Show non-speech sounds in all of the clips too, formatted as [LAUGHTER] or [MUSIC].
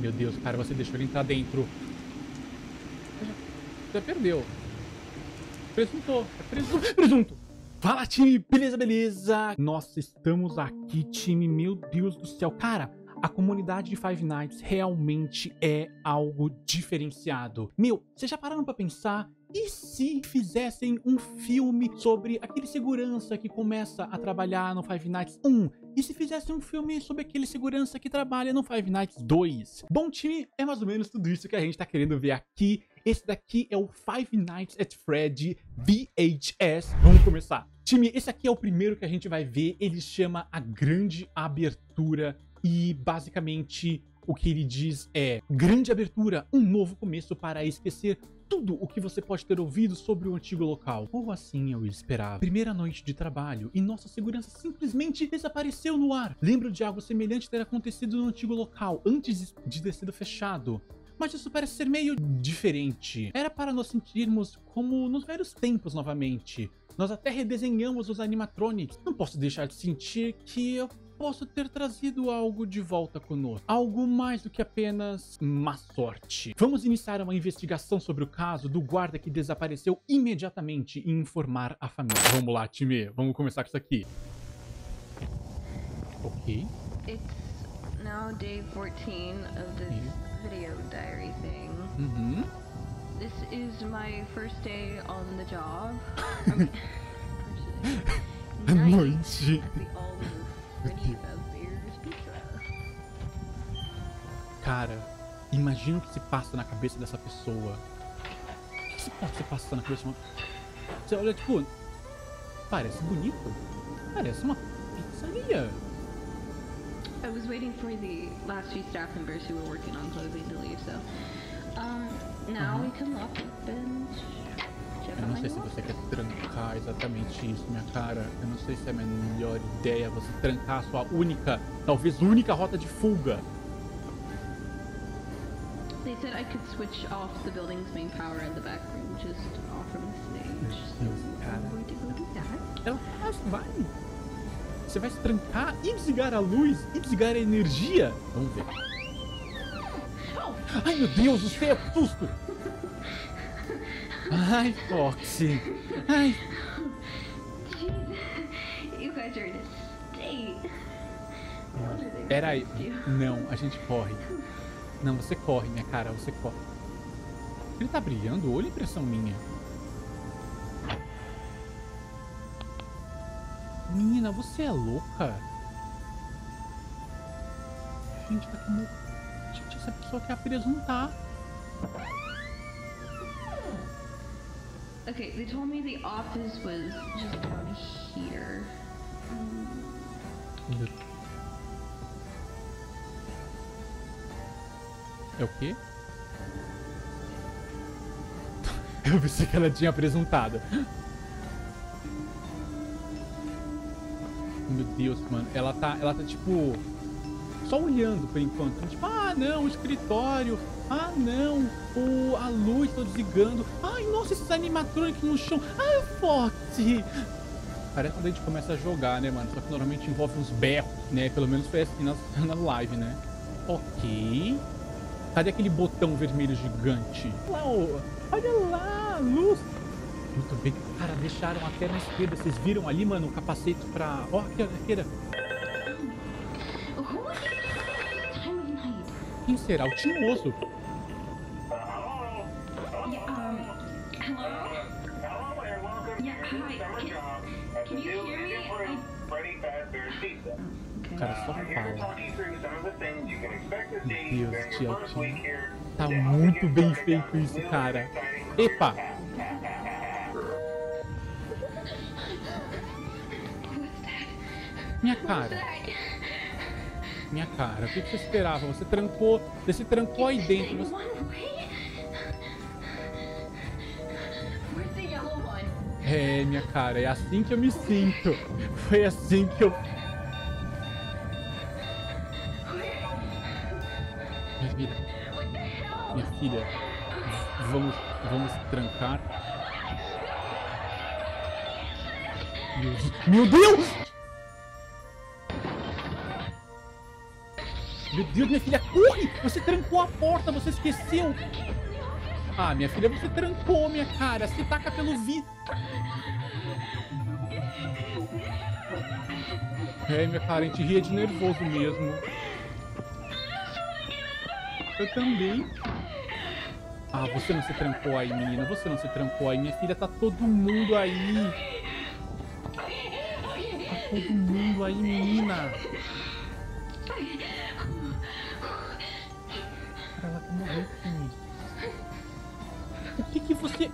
Meu Deus, cara, você deixou ele entrar dentro. Já perdeu. Presuntou. É presunto. [LAUGHS] Presunto. Fala, time. Beleza, beleza. Nossa, estamos aqui, time. Meu Deus do céu. Cara, a comunidade de Five Nights realmente é algo diferenciado. Meu, vocês já pararam pra pensar e se fizessem um filme sobre aquele segurança que começa a trabalhar no Five Nights 1? E se fizessem um filme sobre aquele segurança que trabalha no Five Nights 2? Bom, time, é mais ou menos tudo isso que a gente tá querendo ver aqui. Esse daqui é o Five Nights at Freddy VHS. Vamos começar. Time, esse aqui é o primeiro que a gente vai ver. Ele chama A Grande Abertura e basicamente o que ele diz é: grande abertura, um novo começo para esquecer tudo o que você pode ter ouvido sobre o antigo local. Ou assim eu esperava. Primeira noite de trabalho e nossa segurança simplesmente desapareceu no ar. Lembro de algo semelhante ter acontecido no antigo local, antes de ter sido fechado. Mas isso parece ser meio diferente. Era para nós sentirmos como nos velhos tempos novamente. Nós até redesenhamos os animatronics. Não posso deixar de sentir que eu posso ter trazido algo de volta conosco. Algo mais do que apenas má sorte. Vamos iniciar uma investigação sobre o caso do guarda que desapareceu imediatamente e informar a família. Vamos lá, time. Vamos começar com isso aqui. Ok. It's now day 14 of this Yeah. video diary thing. Uhum. This is my first day on the job. [LAUGHS] First day. [LAUGHS] Night Noite. The. Cara, imagina o que se passa na cabeça dessa pessoa. O que se pode se passar na cabeça de uma... Você olha, tipo... Parece bonito. Parece uma pizzaria. I was waiting for the last few staff members who were working on closing to leave, so um, now Uh-huh. we can lock up and check Eu não sei se você quer trancar exatamente isso, minha cara. Eu não sei se é a melhor ideia você trancar a sua única, talvez única rota de fuga. They said I could switch off the building's main power in the back room just off from the stage. So Deus, cara. Ela faz, vai. Você vai se trancar e desligar a luz e desligar a energia? Vamos ver. Ai, meu Deus do céu, que susto! Ai, Foxy. Ai, a pera aí. Não, a gente corre. Não, você corre, minha cara, você corre. Ele tá brilhando ou é impressão minha? Menina, você é louca? Gente, tá como... Gente, essa pessoa quer apresentar. Okay, they told me the office was just down here. É o quê? [LAUGHS] Eu pensei que ela tinha apresentado. Meu Deus, mano. Ela tá, ela tá tipo só olhando por enquanto. Tipo, ah, não, o escritório. Ah, não, o a luz tá desligando. Ai, nossa, esses animatrônicos no chão. Ai, Foxy. Parece quando a gente começa a jogar, né, mano? Só que normalmente envolve uns berros, né? Pelo menos foi assim na, [LAUGHS] na live, né? Ok. Cadê aquele botão vermelho gigante? Lá. Olha lá, luz. Muito bem. Cara, deixaram até na esquerda. Vocês viram ali, mano, o capacete pra... Ó, aqui, ó, aqui, night? Quem será? O tinhoso. Can expect to see Deus, tia. Tá muito bem feito isso, cara. Epa! Minha cara, minha cara. O que você esperava? Você trancou... Você se trancou aí dentro. Você... É, minha cara, é assim que eu me sinto. Foi assim que eu... filha, vamos, vamos trancar. Meu Deus! Meu Deus! Minha filha, corre! Você trancou a porta, você esqueceu. Ah, minha filha, você trancou, minha cara. Você taca pelo vidro. É, minha cara, a gente ria de nervoso mesmo. Eu também. Ah, você não se trancou aí, menina. Você não se trancou aí. Minha filha, tá todo mundo aí. Tá todo mundo aí, menina. Cara, morrendo com isso. O que que você...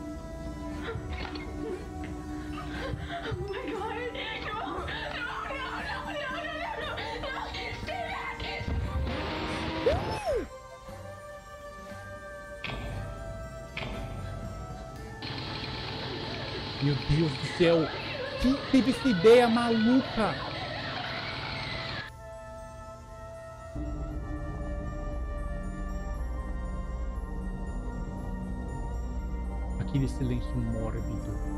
Deus do céu. Quem teve essa ideia maluca? Aquele silêncio mórbido.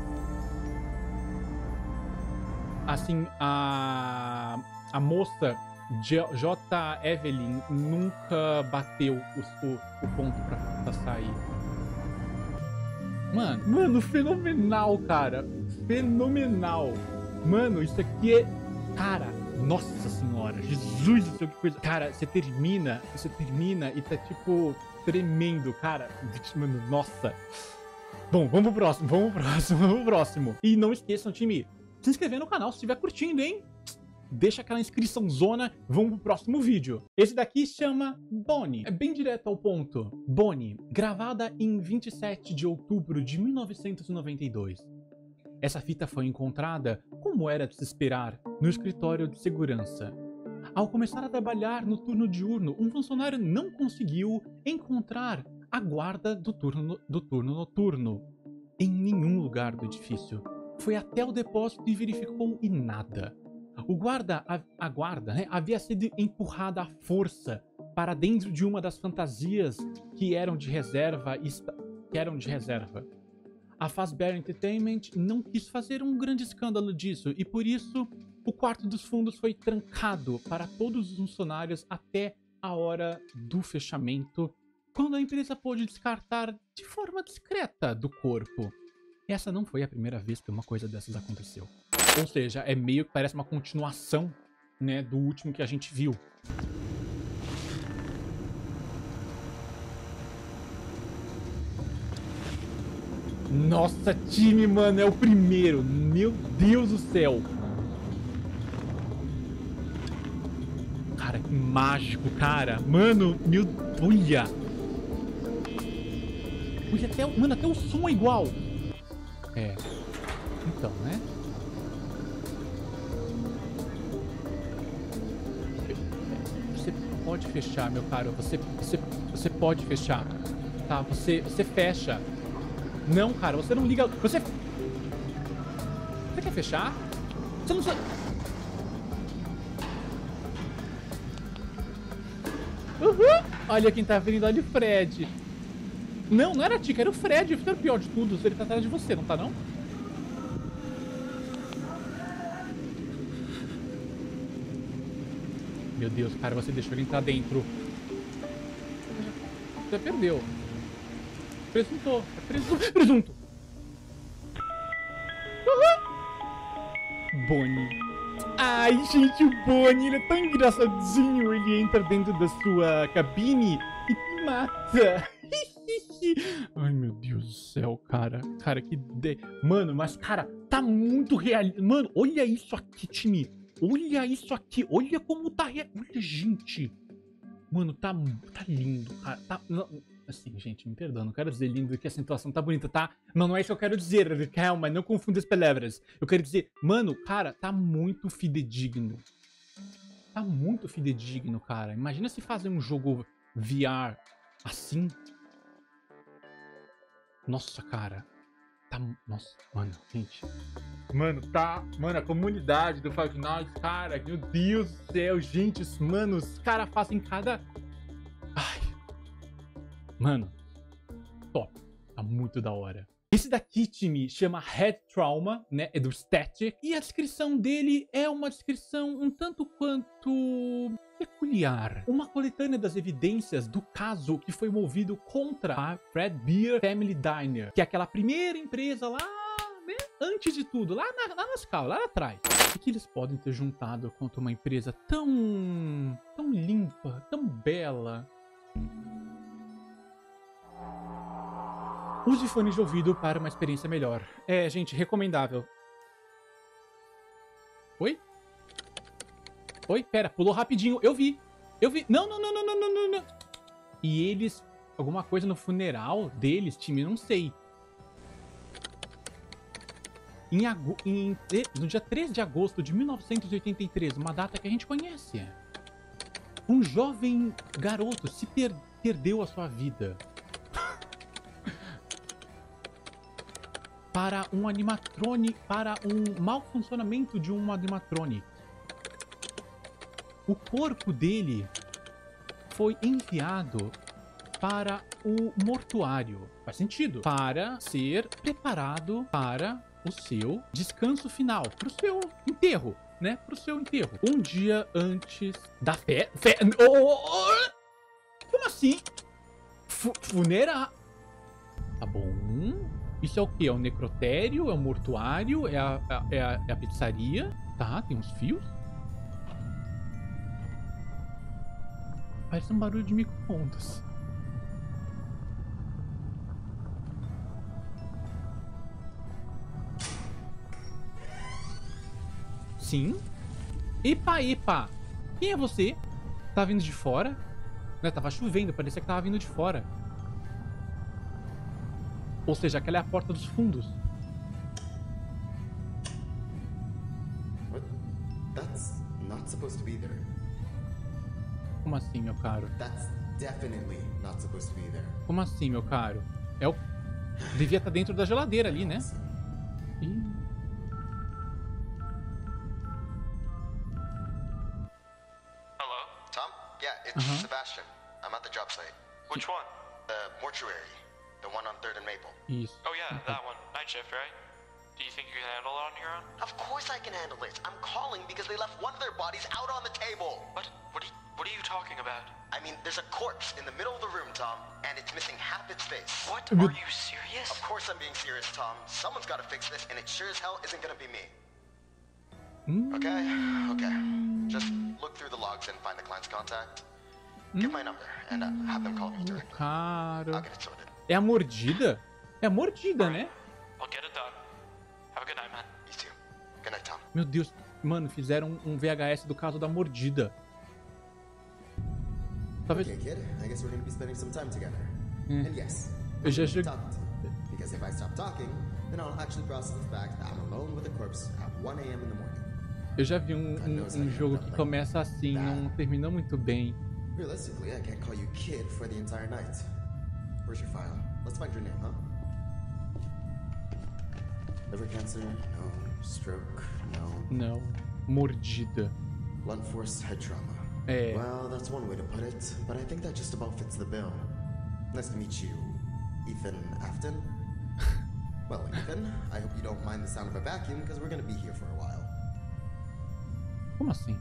Assim, a, a moça J. Evelyn nunca bateu o, o, o ponto pra sair. Mano, mano, fenomenal, cara. Fenomenal. Mano, isso aqui é. Cara, nossa senhora. Jesus do céu, que coisa. Cara, você termina, você termina e tá tipo tremendo, cara. Mano, nossa. Bom, vamos pro próximo, vamos pro próximo, [LAUGHS] vamos pro próximo. E não esqueçam, time, se inscrever no canal se estiver curtindo, hein? Deixa aquela inscrição zona, vamos pro próximo vídeo. Esse daqui chama Bonnie. É bem direto ao ponto. Bonnie, gravada em 27 de outubro de 1992. Essa fita foi encontrada, como era de se esperar, no escritório de segurança. Ao começar a trabalhar no turno diurno, um funcionário não conseguiu encontrar a guarda do turno, do turno noturno em nenhum lugar do edifício. Foi até o depósito e verificou e nada. O guarda, a, guarda, né, havia sido empurrada à força para dentro de uma das fantasias que eram de reserva, que eram de reserva. A Fazbear Entertainment não quis fazer um grande escândalo disso e por isso o quarto dos fundos foi trancado para todos os funcionários até a hora do fechamento, quando a empresa pôde descartar de forma discreta do corpo. Essa não foi a primeira vez que uma coisa dessas aconteceu. Ou seja, é meio que parece uma continuação, né, do último que a gente viu. Nossa, time, mano, é o primeiro. Meu Deus do céu. Cara, que mágico, cara. Mano, meu... Olha. Olha, até, mano, até o som é igual. É. Então, né? Pode fechar, meu caro. Você, você, você pode fechar. Tá? Você, você fecha. Não, cara, você não liga. Você. Você quer fechar? Você não. Uhul! Olha quem tá vindo, olha o Fred. Não, não era a Tica, era o Fred. O pior de tudo. Ele tá atrás de você, não tá não? Meu Deus, cara, você deixou ele entrar dentro. Já perdeu. Presuntou. É presunto. Presunto. Uhum. Bonnie. Ai, gente, o Bonnie, ele é tão engraçadinho. Ele entra dentro da sua cabine e te mata. [LAUGHS] Ai, meu Deus do céu, cara. Cara, que... De... Mano, mas, cara, tá muito real... Mano, olha isso aqui, time. Olha isso aqui. Olha como tá. Olha, gente. Mano, tá, tá lindo, cara. Tá... não, Assim, gente, me perdoa. Não quero dizer lindo que a situação tá bonita, tá? Mas não é isso que eu quero dizer. Calma, não confunda as palavras. Eu quero dizer, mano, cara, tá muito fidedigno. Tá muito fidedigno, cara. Imagina se fazer um jogo VR assim. Nossa, cara. Tá. Nossa, mano, gente. Mano, tá. Mano, a comunidade do Five Nights, cara, meu Deus do céu, gente, os- mano, os caras fazem cada. Ai. Mano, top. Tá muito da hora. Esse daqui, time, chama Head Trauma, né? É do Static. E a descrição dele é uma descrição um tanto quanto peculiar. Uma coletânea das evidências do caso que foi movido contra a Fred Beer Family Diner, que é aquela primeira empresa lá né, antes de tudo, lá na, lá na escala, lá atrás. O que eles podem ter juntado contra uma empresa tão... tão limpa, tão bela? Use fones de ouvido para uma experiência melhor. É, gente, recomendável. Oi? Oi? Pera, pulou rapidinho. Eu vi. Eu vi. Não, não, não, não, não, não, não. E eles... Alguma coisa no funeral deles, time, não sei. Em, em... No dia 3 de agosto de 1983, uma data que a gente conhece. Um jovem garoto se per... perdeu a sua vida. Para um animatronic, para um mau funcionamento de um animatronic. O corpo dele foi enviado para o mortuário. Faz sentido. Para ser preparado para o seu descanso final, para o seu enterro, né? Para o seu enterro. Um dia antes da fé. fé oh, oh, oh. Como assim? Fu funerar. Tá bom. Isso é o que? É o necrotério? É o mortuário? É a, é a, é a pizzaria? Tá, tem uns fios. Parece um barulho de micro-ondas. Sim. Epa, epa. Quem é você? Tá vindo de fora? Né, tava chovendo, parecia que tava vindo de fora. Ou seja, aquela é a porta dos fundos. That's not supposed to be there. Como assim, meu caro? That's definitely not supposed to be there. Como assim, meu caro? É o... Devia estar dentro da geladeira ali, né? Ih. Hello? Tom? Yeah, it's Uh-huh. Sebastian. I'm at the job site. Which one? The mortuary. The one on 3rd and Maple. Isso. Oh yeah, that one. Night shift, right? Do you think you can handle it on your own? Of course I can handle it. I'm calling because they left one of their bodies out on the table. What? What are you, what are you talking about? I mean, there's a corpse in the middle of the room, Tom, and it's missing half its face. What? Are you serious? Of course I'm being serious, Tom. Someone's got to fix this, and it sure as hell isn't gonna be me. Hum, Okay? Okay. Just look through the logs and find the client's contact. Give my number, and uh, have them call me directly. caro. I'll get it sorted. É a mordida? É a mordida, né? Meu Deus. Mano, fizeram um VHS do caso da mordida. Talvez... Okay, kid. I guess we're gonna be spending some time together. Hmm. And yes, Eu já you. Because if I stop talking, then I'll actually process the fact that I'm alone with a corpse at 1 a.m. in the morning. Eu já vi um, um, um jogo que começa assim, não termina muito bem. Realistically, I can't call you kid for the entire night. Where's your file? Let's find your name, huh? Liver cancer? No. Stroke? No. No. Mordida. Blunt force head trauma. É. Well, that's one way to put it, but I think that just about fits the bill. Nice to meet you, Ethan Afton. [LAUGHS] well, Ethan, I hope you don't mind the sound of a vacuum because we're gonna be here for a while. Como assim?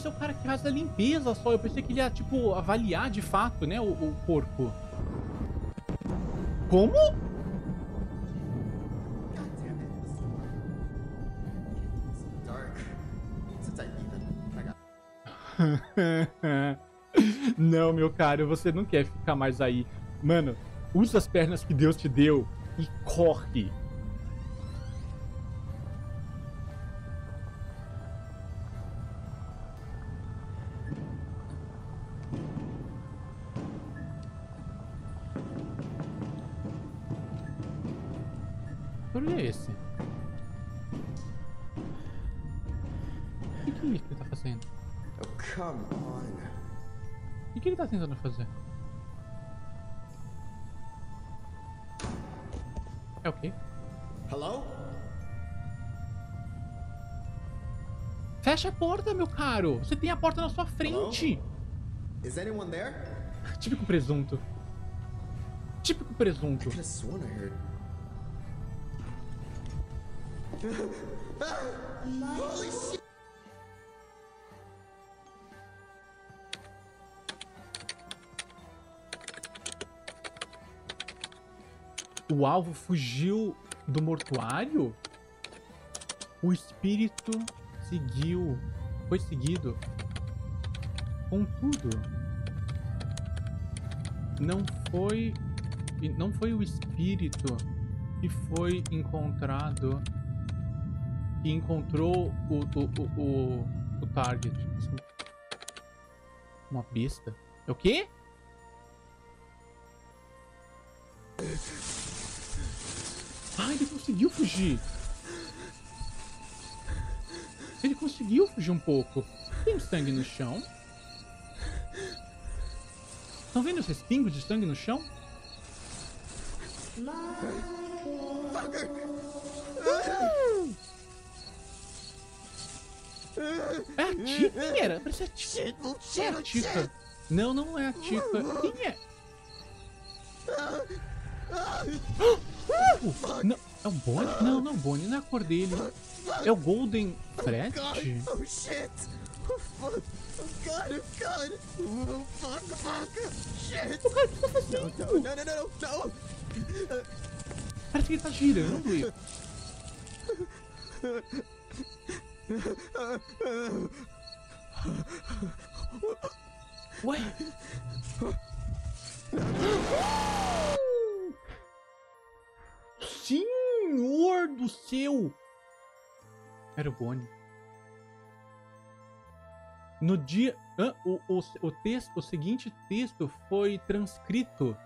Esse é o cara que faz a limpeza só. Eu pensei que ele ia, tipo, avaliar de fato, né, o, o corpo. Como? [LAUGHS] Não, meu caro, você não quer ficar mais aí. Mano, usa as pernas que Deus te deu e corre. Tentando fazer? É o quê? Hello? Fecha a porta, meu caro! Você tem a porta na sua frente! Is anyone there? Típico presunto. Típico presunto. I could have sworn I heard. [LAUGHS] Holy shit! O alvo fugiu do mortuário? O espírito seguiu. Foi seguido. Contudo, não foi. Não foi o espírito que foi encontrado. Que encontrou o, o, o, o, o target. Uma besta. É o quê? Ele conseguiu fugir um pouco. Tem sangue no chão. Estão vendo os respingos de sangue no chão? É a Tika? Quem era? Parece a. É a Tika. Não, não é a Tika. Quem é? [GASPS] Uh, não, é o Bonnie? Não, não é Bonnie, não é a cor dele. É o Golden Fred? Oh shit! Oh fuck! Oh god! Oh god! Oh fuck! Fuck! Shit! Tá no, no, no, no! no. Parece que ele tá girando. e- Ué? Senhor do céu! Era o Bonnie. No dia. hã? o, o, o texto, o seguinte texto foi transcrito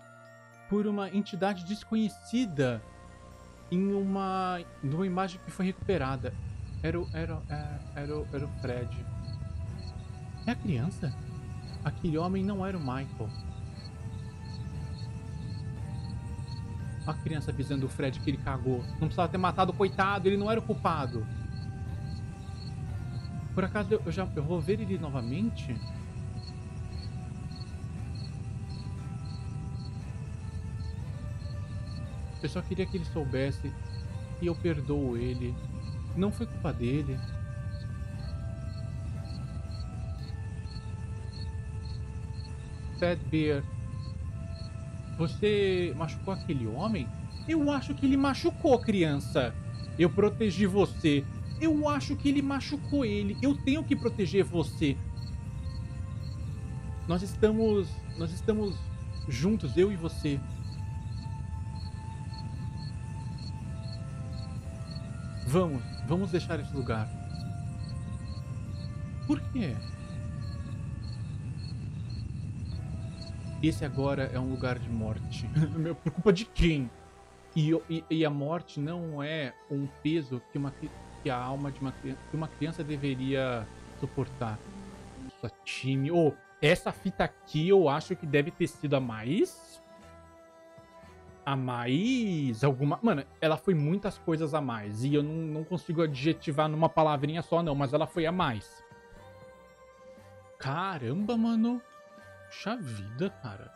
por uma entidade desconhecida em uma, numa imagem que foi recuperada. Era o, era, é, era, o, era o Fred. É a criança? Aquele homem não era o Michael. A criança avisando o Fred que ele cagou. Não precisava ter matado o coitado, ele não era o culpado. Por acaso eu, já eu vou ver ele novamente? Eu só queria que ele soubesse que eu perdoo ele. Não foi culpa dele. Fat Bear, você machucou aquele homem? Eu acho que ele machucou, criança. Eu protegi você. Eu acho que ele machucou ele. Eu tenho que proteger você. Nós estamos. Nós estamos juntos, eu e você. Vamos, vamos deixar esse lugar. Por quê? Esse agora é um lugar de morte. [LAUGHS] Por culpa de quem? E, e- e a morte não é um peso que, uma, que a alma de uma, que uma criança deveria suportar. Sua time. Oh, essa fita aqui eu acho que deve ter sido a mais. A mais. Alguma. Mano, ela foi muitas coisas a mais. E eu não, não consigo adjetivar numa palavrinha só, não. Mas ela foi a mais. Caramba, mano. Puxa vida, cara.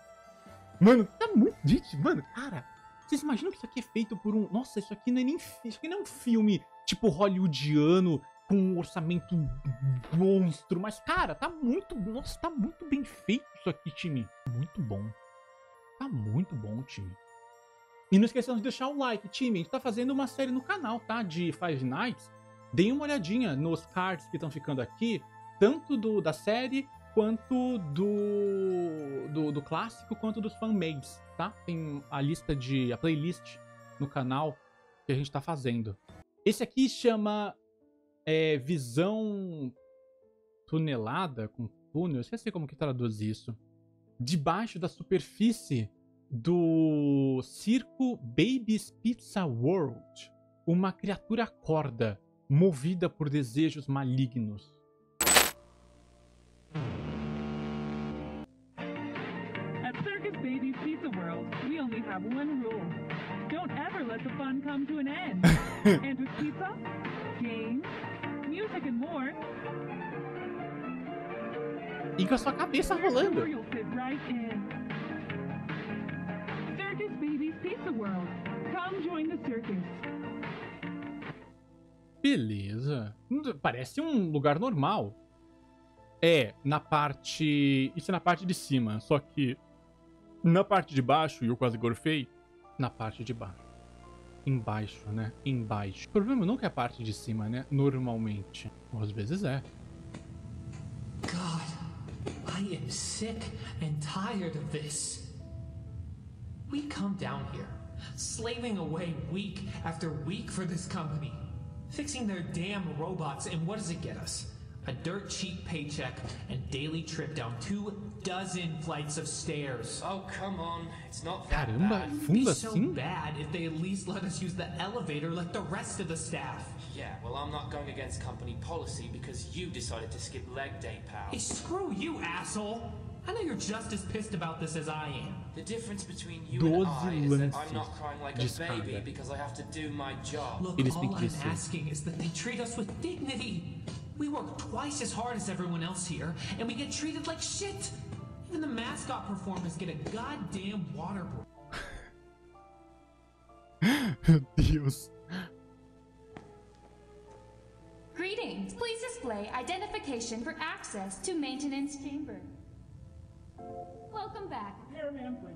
Mano, tá muito. Gente, mano, cara. Vocês imaginam que isso aqui é feito por um. Nossa, isso aqui não é nem. Isso aqui não é um filme tipo hollywoodiano com um orçamento monstro. Mas, cara, tá muito. Nossa, tá muito bem feito isso aqui, time. Muito bom. Tá muito bom, time. E não esqueçam de deixar o like, time. A gente tá fazendo uma série no canal, tá? De Five Nights. Deem uma olhadinha nos cards que estão ficando aqui. Tanto do, da série quanto do, do, do clássico, quanto dos fanmades, tá? Tem a lista de. a playlist no canal que a gente tá fazendo. Esse aqui chama é, Visão Tunelada com túnel. Esqueci como que traduz isso. Debaixo da superfície do circo Baby's Pizza World. Uma criatura acorda, movida por desejos malignos. come to an end. [LAUGHS] and with pizza, games, music and more. E com a sua cabeça rolando. Circus Babies Pizza World. Come join the circus. Beleza. Hum, parece um lugar normal. É, na parte. Isso é na parte de cima, só que. Na parte de baixo, e eu quase gorfei, na parte de baixo. Embaixo, né? Embaixo. O problema nunca é a parte de cima, né? Normalmente. Ou às vezes é. God, I am sick and tired of this. We come down here, slaving away week after week for this company, fixing their damn robots, and what does it get us? A dirt cheap paycheck and daily trip down two dozen flights of stairs. Oh, come on. It's not that Caramba, bad. It'd be so bad if they at least let us use the elevator like the rest of the staff. Yeah, well, I'm not going against company policy because you decided to skip leg day, pal. Hey, screw you, asshole! I know you're just as pissed about this as I am. The difference between you and I is that I'm not crying like a baby because I have to do my job. Look, all I'm asking is that they treat us with dignity. We work twice as hard as everyone else here, and we get treated like shit. Even the mascot performers get a goddamn water break. Meu [LAUGHS] Deus. Greetings. Please display identification for access to maintenance chamber. Welcome back. Here, ma'am, please.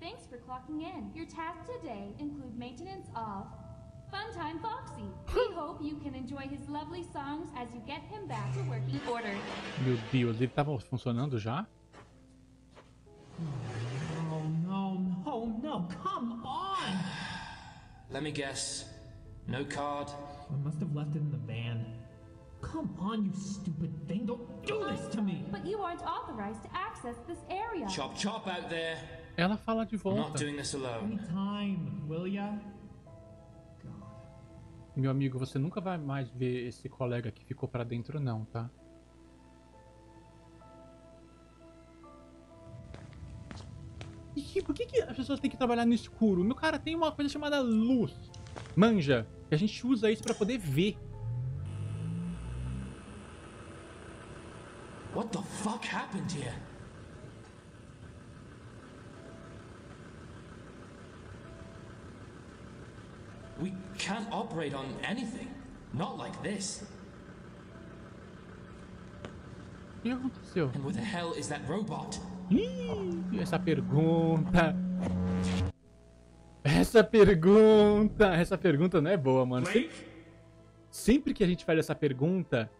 Thanks for clocking in. Your tasks today include maintenance of Funtime Foxy. We [LAUGHS] hope you can enjoy his lovely songs as you get him back to working order. Meu Deus, ele tava funcionando já? No, no, no, no, come on! Let me guess. No card. I must have left it in the van. Come on, you stupid thing, don't do this to me! But you aren't authorized to access this area. Chop chop out there. Ela fala de I'm not doing this alone. Anytime, will ya? Meu amigo, você nunca vai mais ver esse colega que ficou pra dentro, não, tá? E por que, que as pessoas têm que trabalhar no escuro? Meu cara, tem uma coisa chamada luz. Manja. E a gente usa isso pra poder ver. What the fuck happened here? We can't operate on anything. Not like this. O que aconteceu? And where the hell is that robot? Ih, essa pergunta. Essa pergunta. Essa pergunta não é boa, mano. Sempre, sempre que a gente faz essa pergunta,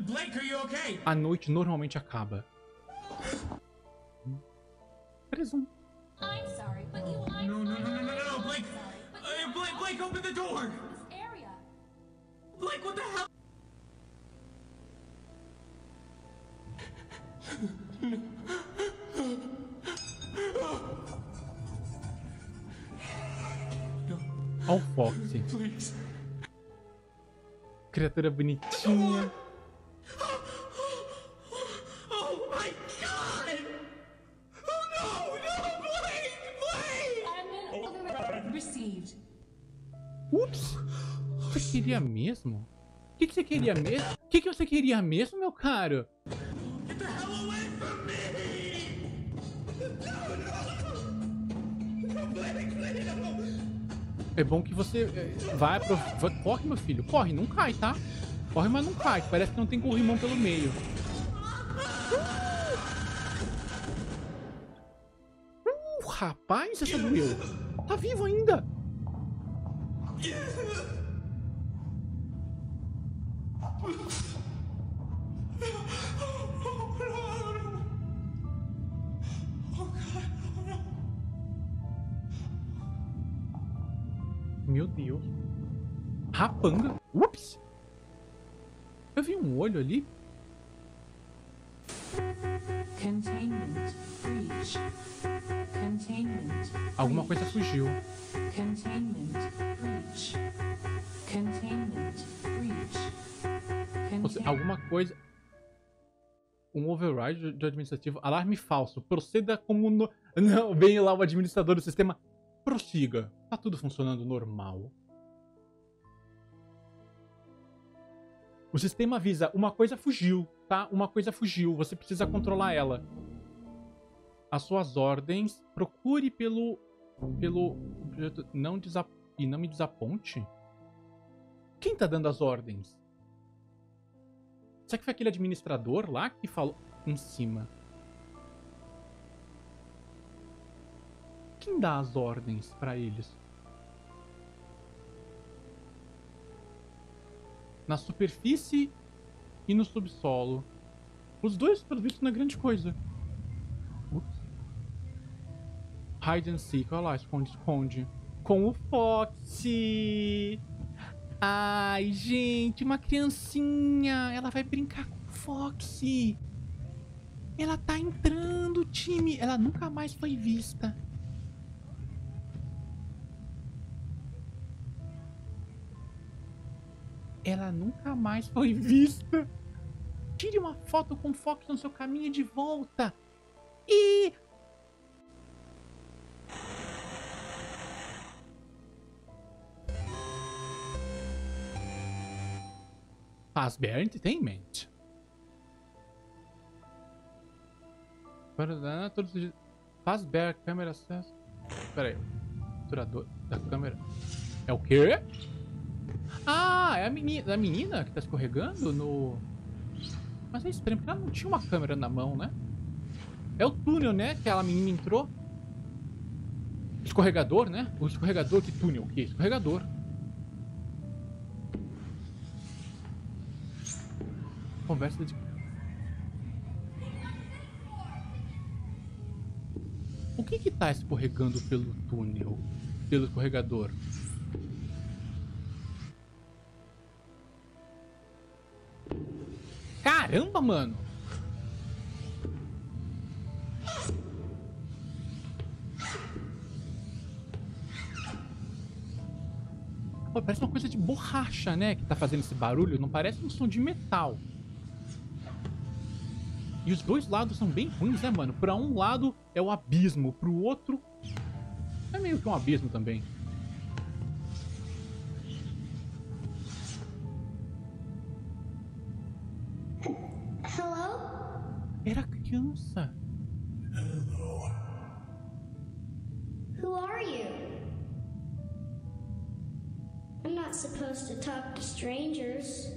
Blake, are you okay? a noite normalmente acaba. Presunto. I'm sorry, but you No, no, no, no, no, no, no, Blake! Blake, Blake, open the door! this area. Blake, what the hell? Olha o Foxy. Please. Criatura bonitinha. Queria mesmo? O que, que você queria [LAUGHS] mesmo? O que, que você queria mesmo, meu caro? É bom que você é, vai pro... Corre, meu filho. Corre, não cai, tá? Corre, mas não cai. Parece que não tem corrimão pelo meio. Uh, rapaz, essa doeu. Tá vivo ainda. Meu Deus. Rapanga. Ups. Eu vi um olho ali. Containment breach. Containment. Alguma coisa fugiu. Containment breach. Containment breach. Ou seja, alguma coisa. Um override de administrativo. Alarme falso. Proceda como no... [LAUGHS] Não, vem lá o administrador do sistema. Prossiga. Tá tudo funcionando normal. O sistema avisa, uma coisa fugiu, tá? Uma coisa fugiu, você precisa controlar ela. As suas ordens, procure pelo... Pelo... Não, desa, e não me desaponte? Quem tá dando as ordens? Será que foi aquele administrador lá que falou em cima? Quem dá as ordens pra eles? Na superfície e no subsolo. Os dois, pelo visto, não é grande coisa. Ups. Hide and seek. Olha lá, esconde, esconde. Com o Foxy. Ai, gente, uma criancinha. Ela vai brincar com o Foxy. Ela tá entrando, time. Ela nunca mais foi vista. Ela nunca mais foi vista. Tire uma foto com o Fox no seu caminho de volta. E. Fazbear Entertainment. Para todos os. Fazbear câmera. Pera aí. Capturador da câmera. É o quê? Ah, é a menina, a menina que tá escorregando no. Mas é estranho, porque ela não tinha uma câmera na mão, né? É o túnel, né? Que aquela menina entrou. Escorregador, né? O escorregador, que túnel? Que? Escorregador. Conversa de. O que que tá escorregando pelo túnel? Pelo escorregador? Caramba, mano! Pô, parece uma coisa de borracha, né? Que tá fazendo esse barulho. Não parece um som de metal. E os dois lados são bem ruins, né, mano? Pra um lado é o abismo, pro outro é meio que um abismo também. Criança. Who are you? I'm not supposed to talk to strangers.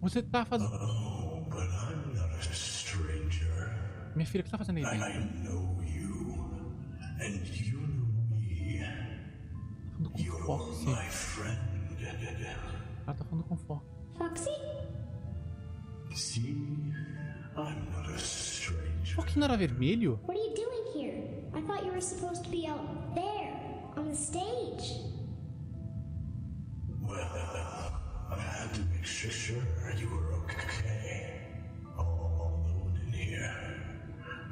Você tá fazendo. Oh, but I'm not a stranger. Minha filha, o que você tá fazendo aí I know you, and you know me. Falando com You're Foxy. my friend. Ela tá falando com Fox. Foxy? See, I'm not a stranger. Fox não era vermelho? What are you doing here? I thought you were supposed to be out there, on the stage. Well, I had to make su- sure you were okay. All alone in here,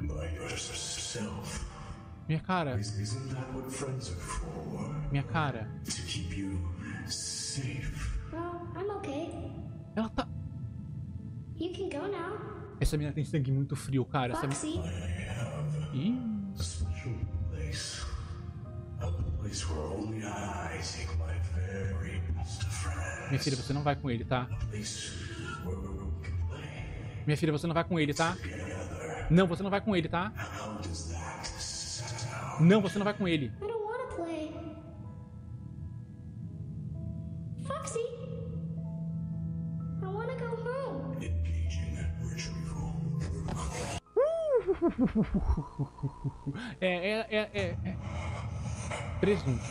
by yourself. Minha cara, Is- Isn't that what friends are for? minha cara. To keep you safe. Essa menina tem sangue muito frio, cara. Essa Foxy? Ih, A special place. A place where only I take my very best friends. minha filha, você não vai com ele, tá? Minha filha, você não vai com ele, tá? Não, você não vai com ele, tá? Não, você não vai com ele. [LAUGHS] É, é, é, é. é. Presunto.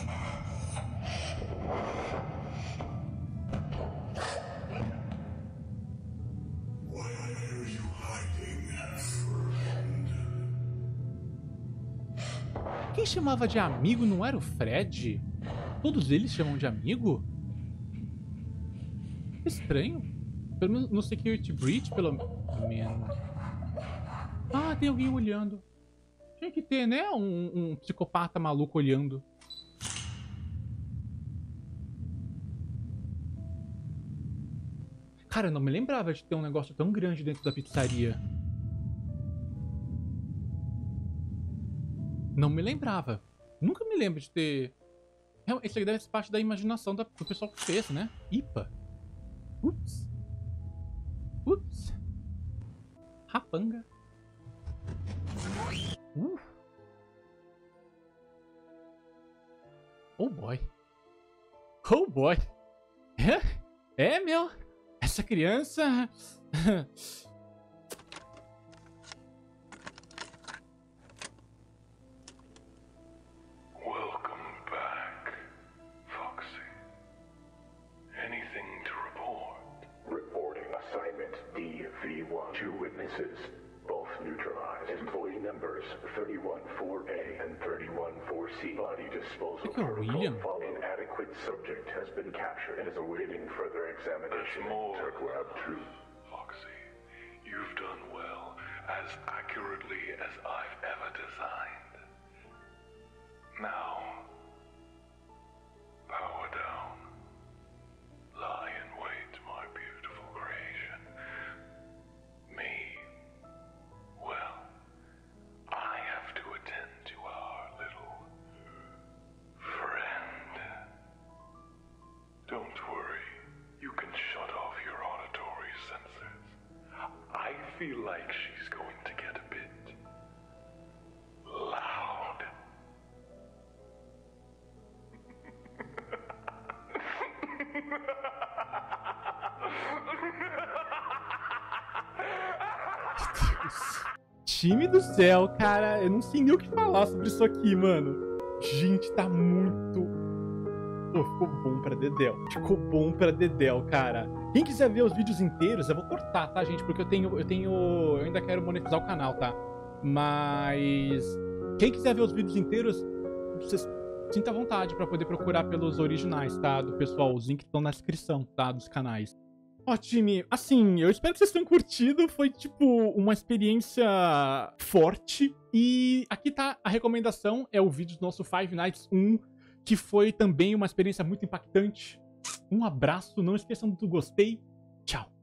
Quem chamava de amigo não era o Fred? Todos eles chamam de amigo? Estranho. Pelo menos no Security Breach, pelo menos. Ah, tem alguém olhando. Tinha que ter, né? Um, um psicopata maluco olhando. Cara, eu não me lembrava de ter um negócio tão grande dentro da pizzaria. Não me lembrava. Nunca me lembro de ter. Isso aqui deve ser parte da imaginação do pessoal que fez, né? IPA. Ups. Ups. Rapanga. Uh. Oh boy. Oh boy. [LAUGHS] É, é meu. Essa criança. [LAUGHS] has been captured and is awaiting further examination. more. Turk Lab 2. Foxy, you've done well, as accurately as I've ever designed. Now, feel like she's going to get a bit loud. Time do céu, cara. Eu não sei nem o que falar sobre isso aqui, mano. Gente, tá muito. Pô, ficou bom pra Dedel. Ficou bom pra Dedel, cara. Quem quiser ver os vídeos inteiros, eu vou cortar, tá, gente? Porque eu tenho. Eu tenho. Eu ainda quero monetizar o canal, tá? Mas. Quem quiser ver os vídeos inteiros, vocês sinta vontade pra poder procurar pelos originais, tá? Do pessoal. Os links estão na descrição, tá? Dos canais. Ó, time, assim, eu espero que vocês tenham curtido. Foi, tipo, uma experiência forte. E aqui tá a recomendação: é o vídeo do nosso Five Nights 1, que foi também uma experiência muito impactante. Um abraço, não esqueçam do gostei. Tchau.